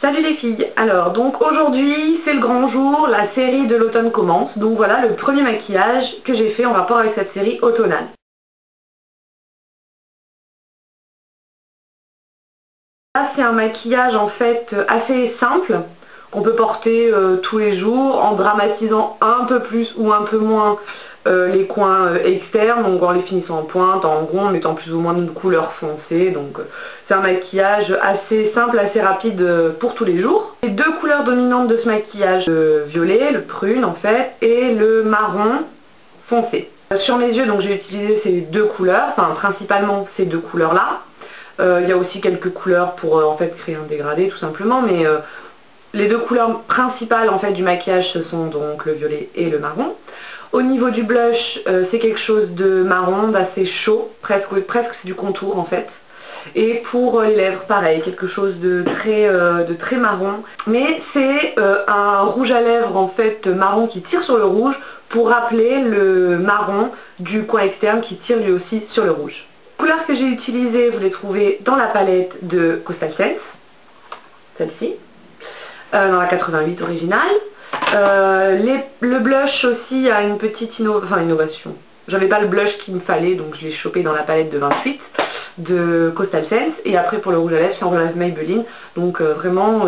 Salut les filles Alors donc aujourd'hui c'est le grand jour, la série de l'automne commence, donc voilà le premier maquillage que j'ai fait en rapport avec cette série automnale. Là c'est un maquillage en fait assez simple, qu'on peut porter euh, tous les jours en dramatisant un peu plus ou un peu moins euh, les coins euh, externes, donc en les finissant en pointe, en rond, en mettant plus ou moins de couleur foncée. Donc c'est un maquillage assez simple, assez rapide pour tous les jours. Les deux couleurs dominantes de ce maquillage, le violet, le prune en fait, et le marron foncé. Sur mes yeux, donc j'ai utilisé ces deux couleurs, enfin principalement ces deux couleurs là. Il y a aussi quelques couleurs pour créer un dégradé tout simplement, mais les deux couleurs principales en fait du maquillage ce sont donc le violet et le marron. Au niveau du blush, euh, c'est quelque chose de marron, d'assez chaud, presque, presque c'est du contour en fait. Et pour les lèvres, pareil, quelque chose de très, euh, marron. Mais c'est euh, un rouge à lèvres en fait marron qui tire sur le rouge pour rappeler le marron du coin externe qui tire lui aussi sur le rouge. Les couleurs que j'ai utilisées, vous les trouvez dans la palette de Coastal Sense, celle-ci. Euh, dans la 88 originale. Euh, le blush aussi a une petite innovation. J'avais pas le blush qu'il me fallait, donc je l'ai chopé dans la palette de 28 de Coastal Sense. Et après pour le rouge à lèvres, c'est en relève Maybelline. Donc euh, vraiment,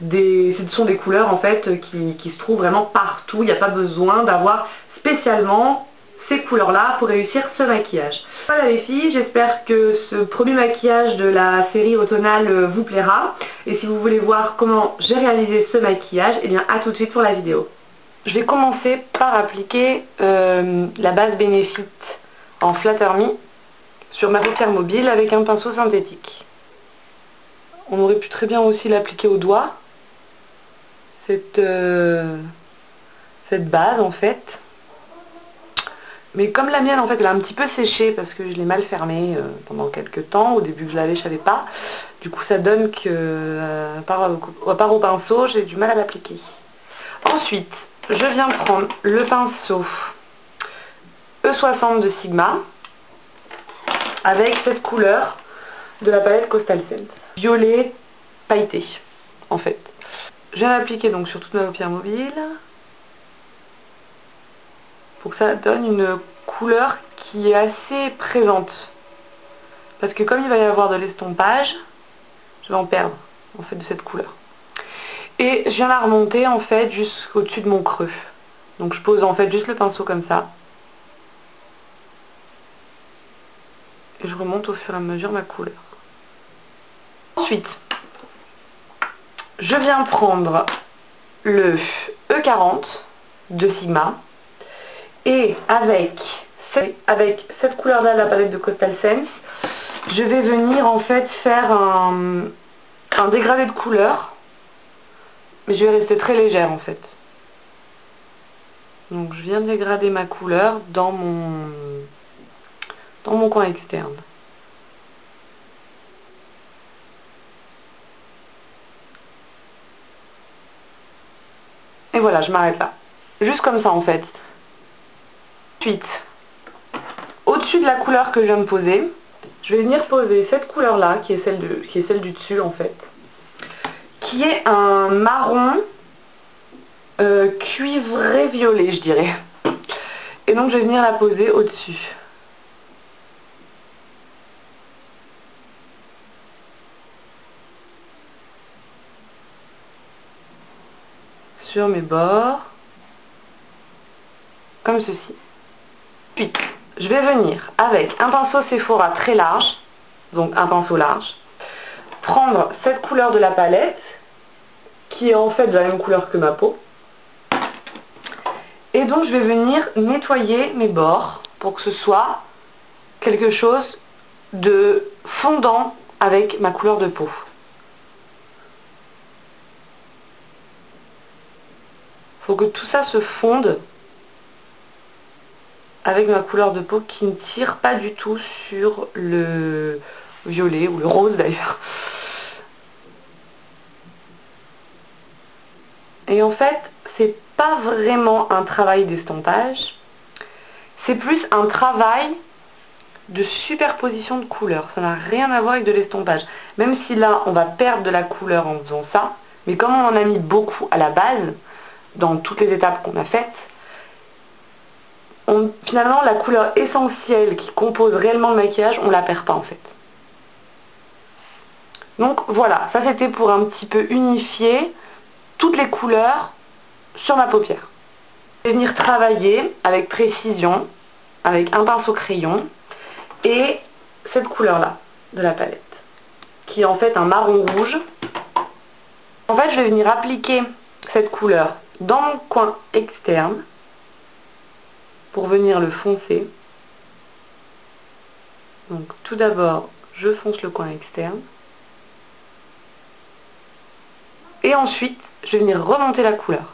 des, ce sont des couleurs en fait qui se trouvent vraiment partout. Il n'y a pas besoin d'avoir spécialement ces couleurs-là pour réussir ce maquillage. Voilà les filles, j'espère que ce premier maquillage de la série automnale vous plaira. Et si vous voulez voir comment j'ai réalisé ce maquillage, et eh bien à tout de suite pour la vidéo. Je vais commencer par appliquer euh, la base Benefit en Flatter Me sur ma paupière mobile avec un pinceau synthétique. On aurait pu très bien aussi l'appliquer au doigt, cette, euh, cette base en fait. Mais comme la mienne, en fait, elle a un petit peu séché parce que je l'ai mal fermée euh, pendant quelques temps. Au début que je l'avais, je savais pas. Du coup, ça donne que, euh, par, au pinceau, j'ai du mal à l'appliquer. Ensuite, je viens prendre le pinceau E60 de Sigma avec cette couleur de la palette Coastal Scent. Violet pailleté, en fait. Je viens l'appliquer donc sur toute ma paupière mobile que ça donne une couleur qui est assez présente. Parce que comme il va y avoir de l'estompage, je vais en perdre en fait de cette couleur. Et je viens la remonter en fait jusqu'au dessus de mon creux. Donc je pose en fait juste le pinceau comme ça. Et je remonte au fur et à mesure ma couleur. Ensuite, je viens prendre le E40 de Sigma et avec, cette couleur-là, la palette de Coastal Sense, je vais venir en fait faire un, dégradé de couleur. Mais je vais rester très légère en fait. Donc je viens de dégrader ma couleur dans mon, dans mon coin externe. Et voilà, je m'arrête là. Juste comme ça en fait. Ensuite, au-dessus de la couleur que je viens de poser, je vais venir poser cette couleur-là, qui, est celle qui est celle du dessus en fait, qui est un marron euh, cuivré violet, je dirais. Et donc je vais venir la poser au-dessus. Sur mes bords, comme ceci. Puis, je vais venir avec un pinceau Sephora très large, donc un pinceau large, prendre cette couleur de la palette, qui est en fait de la même couleur que ma peau, et donc je vais venir nettoyer mes bords pour que ce soit quelque chose de fondant avec ma couleur de peau. Il faut que tout ça se fonde avec ma couleur de peau qui ne tire pas du tout sur le violet ou le rose d'ailleurs. Et en fait, c'est pas vraiment un travail d'estampage, c'est plus un travail de superposition de couleurs. Ça n'a rien à voir avec de l'estompage. Même si là, on va perdre de la couleur en faisant ça, mais comme on en a mis beaucoup à la base, dans toutes les étapes qu'on a faites, finalement, la couleur essentielle qui compose réellement le maquillage, on la perd pas en fait. Donc voilà, ça c'était pour un petit peu unifier toutes les couleurs sur ma paupière. Je vais venir travailler avec précision, avec un pinceau crayon, et cette couleur-là de la palette, qui est en fait un marron rouge. En fait, je vais venir appliquer cette couleur dans mon coin externe pour venir le foncer. Donc tout d'abord, je fonce le coin externe. Et ensuite, je vais venir remonter la couleur.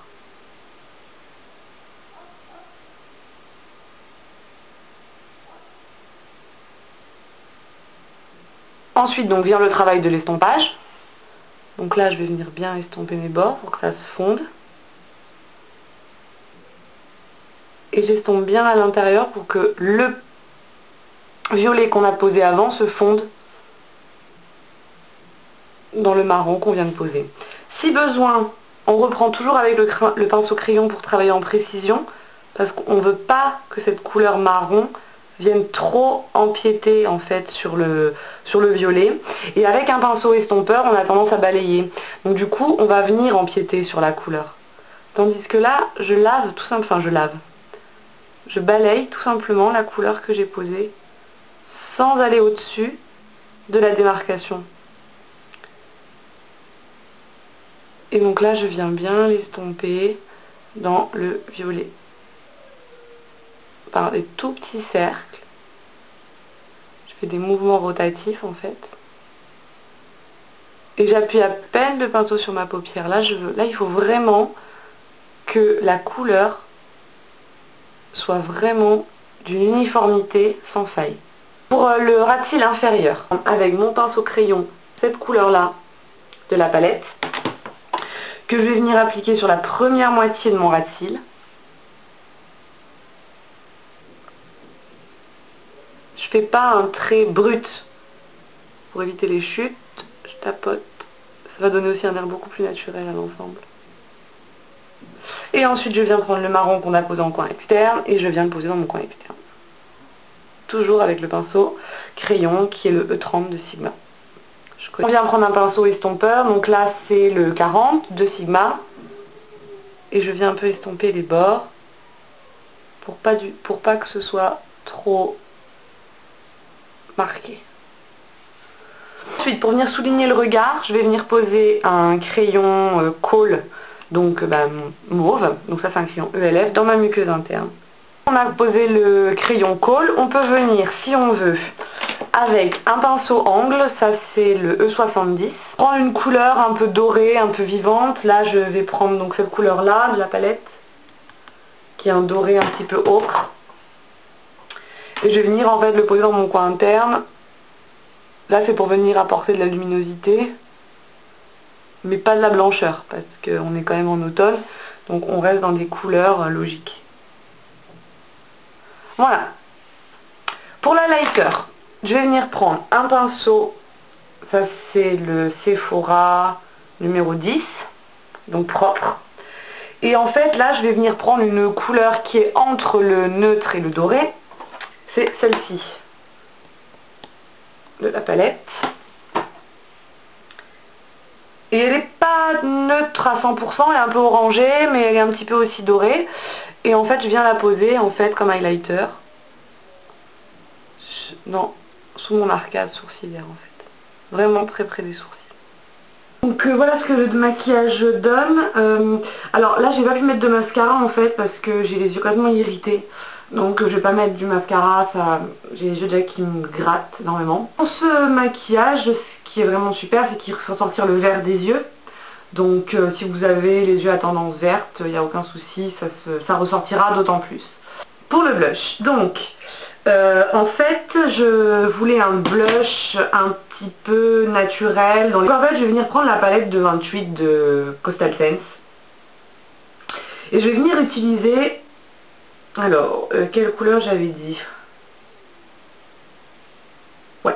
Ensuite, donc, vient le travail de l'estompage. Donc là, je vais venir bien estomper mes bords pour que ça se fonde. Et j'estompe bien à l'intérieur pour que le violet qu'on a posé avant se fonde dans le marron qu'on vient de poser. Si besoin, on reprend toujours avec le, pinceau crayon pour travailler en précision, parce qu'on ne veut pas que cette couleur marron viennent trop empiéter en fait sur le, sur le violet. Et avec un pinceau estompeur, on a tendance à balayer. Donc du coup, on va venir empiéter sur la couleur. Tandis que là, je lave tout simplement, enfin je lave. Je balaye tout simplement la couleur que j'ai posée sans aller au-dessus de la démarcation. Et donc là, je viens bien l'estomper dans le violet par des tout petits cercles. Je fais des mouvements rotatifs en fait. Et j'appuie à peine le pinceau sur ma paupière. Là, je là, il faut vraiment que la couleur soit vraiment d'une uniformité sans faille. Pour euh, le rat-cils inférieur, avec mon pinceau crayon, cette couleur-là de la palette, que je vais venir appliquer sur la première moitié de mon rat-cils. Je fais pas un trait brut pour éviter les chutes. Je tapote. Ça va donner aussi un air beaucoup plus naturel à l'ensemble. Et ensuite, je viens prendre le marron qu'on a posé en coin externe et je viens le poser dans mon coin externe. Toujours avec le pinceau crayon qui est le E30 de Sigma. Je viens prendre un pinceau estompeur, donc là c'est le 40 de Sigma. Et je viens un peu estomper les bords pour pas, du, pour pas que ce soit trop marqué. Ensuite, pour venir souligner le regard, je vais venir poser un crayon euh, donc bah, mauve, donc ça c'est un crayon ELF, dans ma muqueuse interne. On a posé le crayon Kohl, on peut venir, si on veut, avec un pinceau angle, ça c'est le E70. Prendre une couleur un peu dorée, un peu vivante, là je vais prendre donc cette couleur là de la palette, qui est un doré un petit peu ocre. Et je vais venir en fait le poser dans mon coin interne. Là c'est pour venir apporter de la luminosité, mais pas de la blancheur, parce qu'on est quand même en automne, donc on reste dans des couleurs euh, logiques. Voilà. Pour la lighter, je vais venir prendre un pinceau, ça c'est le Sephora numéro 10, donc propre. Et en fait là je vais venir prendre une couleur qui est entre le neutre et le doré, c'est celle-ci de la palette. Et elle n'est pas à 100%, elle est un peu orangée, mais elle est un petit peu aussi dorée. Et en fait, je viens la poser en fait comme highlighter. Non, sous mon arcade sourcilière en fait. Vraiment très près des sourcils. Donc euh, voilà ce que le maquillage donne. Euh, alors là j'ai pas pu mettre de mascara en fait parce que j'ai les yeux complètement irrités. Donc je vais pas mettre du mascara, ça j'ai les yeux déjà qui me grattent énormément. Pour ce maquillage, ce qui est vraiment super, c'est qu'il fait sortir le vert des yeux. Donc euh, si vous avez les yeux à tendance verte, il n'y a aucun souci, ça, ressortira d'autant plus. Pour le blush, donc euh, en fait, je voulais un blush un petit peu naturel. Donc en fait, je vais venir prendre la palette de 28 de Coastal Sense. Et je vais venir utiliser... Alors, euh, quelle couleur j'avais dit?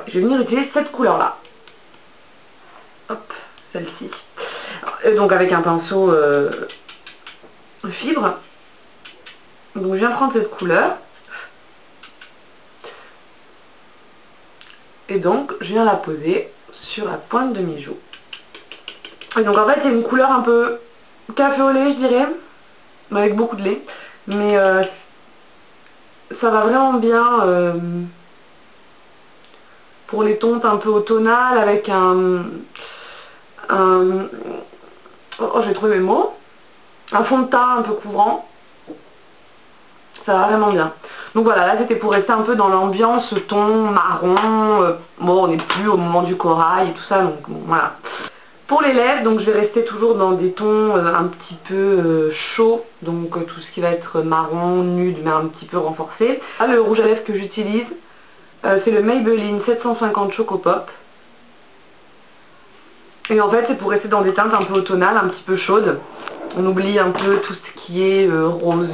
Je vais venir utiliser cette couleur-là. Hop, celle-ci. Donc avec un pinceau euh, fibre. Donc je viens prendre cette couleur. Et donc je viens la poser sur la pointe de mes joues. Et donc en fait c'est une couleur un peu café au lait je dirais, avec beaucoup de lait. Mais euh, ça va vraiment bien euh, pour les tontes un peu automnales avec un, un oh, j'ai trouvé mes mots, un fond de teint un peu couvrant. Ça va vraiment bien. Donc voilà, là c'était pour rester un peu dans l'ambiance ton marron. Euh, bon, on n'est plus au moment du corail et tout ça, donc voilà. Pour les lèvres, donc je vais rester toujours dans des tons euh, un petit peu euh, chauds, donc tout ce qui va être marron, nude, mais un petit peu renforcé. Ah, le rouge à lèvres que j'utilise, c'est le Maybelline 750 Choco Pop. Et en fait, c'est pour rester dans des teintes un peu automnales, un petit peu chaudes. On oublie un peu tout ce qui est rose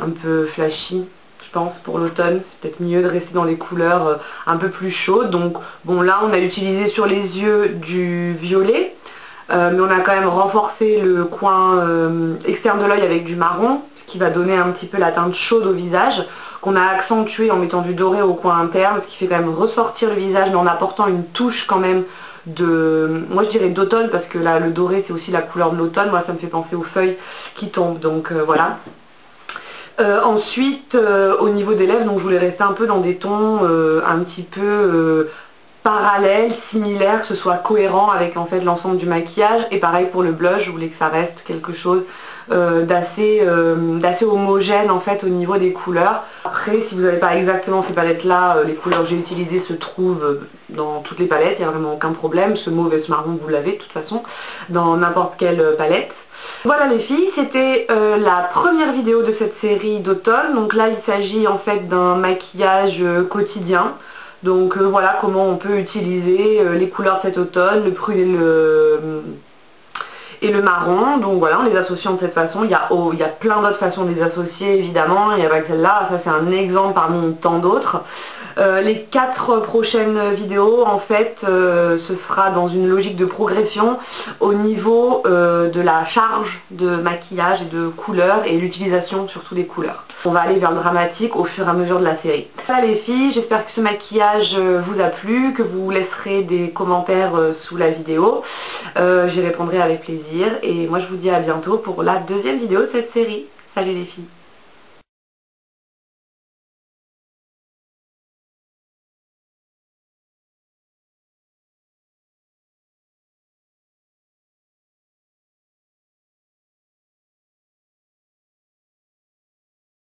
un peu flashy je pense pour l'automne c'est peut-être mieux de rester dans les couleurs euh, un peu plus chaudes donc bon là on a utilisé sur les yeux du violet euh, mais on a quand même renforcé le coin euh, externe de l'œil avec du marron ce qui va donner un petit peu la teinte chaude au visage qu'on a accentué en mettant du doré au coin interne ce qui fait quand même ressortir le visage mais en apportant une touche quand même de, moi je dirais d'automne parce que là le doré c'est aussi la couleur de l'automne, moi ça me fait penser aux feuilles qui tombent donc voilà. Euh, ensuite, euh, au niveau des lèvres, donc je voulais rester un peu dans des tons euh, un petit peu parallèles, similaires, que ce soit cohérent avec en fait l'ensemble du maquillage. Et pareil pour le blush, je voulais que ça reste quelque chose d'assez homogène en fait au niveau des couleurs. Si vous n'avez pas exactement ces palettes-là, les couleurs que j'ai utilisées se trouvent dans toutes les palettes, il n'y a vraiment aucun problème. Ce mauve et ce marron, vous l'avez de toute façon dans n'importe quelle palette. Voilà les filles, c'était euh, la première vidéo de cette série d'automne. Donc là, il s'agit en fait d'un maquillage euh, quotidien. Donc euh, voilà comment on peut utiliser les couleurs cet automne, le prune le, et le marron. Donc voilà, on les associe de cette façon. Il y a, il y a plein d'autres façons de les associer évidemment. Il n'y a pas celle-là, ça c'est un exemple parmi tant d'autres. Euh, les quatre prochaines vidéos en fait euh, se fera dans une logique de progression au niveau euh, de la charge de maquillage et de couleurs et l'utilisation surtout des couleurs. On va aller vers le dramatique au fur et à mesure de la série. Voilà les filles, j'espère que ce maquillage vous a plu, que vous laisserez des commentaires sous la vidéo. J'y répondrai avec plaisir et moi je vous dis à bientôt pour la deuxième vidéo de cette série. Salut les filles